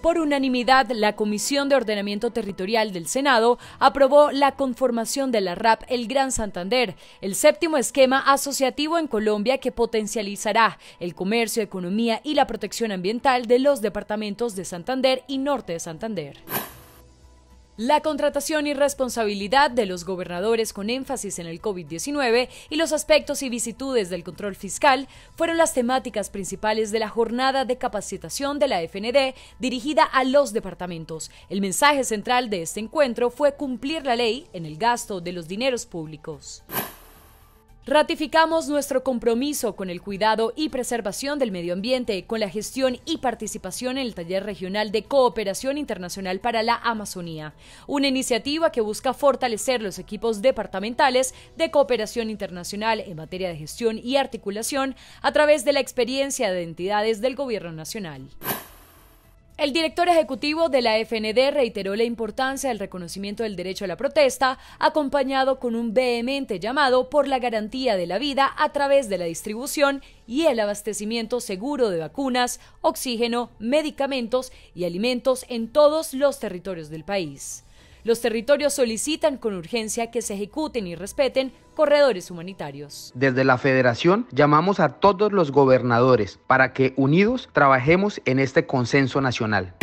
Por unanimidad, la Comisión de Ordenamiento Territorial del Senado aprobó la conformación de la RAP El Gran Santander, el séptimo esquema asociativo en Colombia que potencializará el comercio, economía y la protección ambiental de los departamentos de Santander y Norte de Santander. La contratación y responsabilidad de los gobernadores con énfasis en el COVID-19 y los aspectos y vicitudes del control fiscal fueron las temáticas principales de la jornada de capacitación de la FND dirigida a los departamentos. El mensaje central de este encuentro fue cumplir la ley en el gasto de los dineros públicos. Ratificamos nuestro compromiso con el cuidado y preservación del medio ambiente, con la gestión y participación en el Taller Regional de Cooperación Internacional para la Amazonía, una iniciativa que busca fortalecer los equipos departamentales de cooperación internacional en materia de gestión y articulación a través de la experiencia de entidades del Gobierno Nacional. El director ejecutivo de la FND reiteró la importancia del reconocimiento del derecho a la protesta, acompañado con un vehemente llamado por la garantía de la vida a través de la distribución y el abastecimiento seguro de vacunas, oxígeno, medicamentos y alimentos en todos los territorios del país. Los territorios solicitan con urgencia que se ejecuten y respeten corredores humanitarios. Desde la Federación llamamos a todos los gobernadores para que unidos trabajemos en este consenso nacional.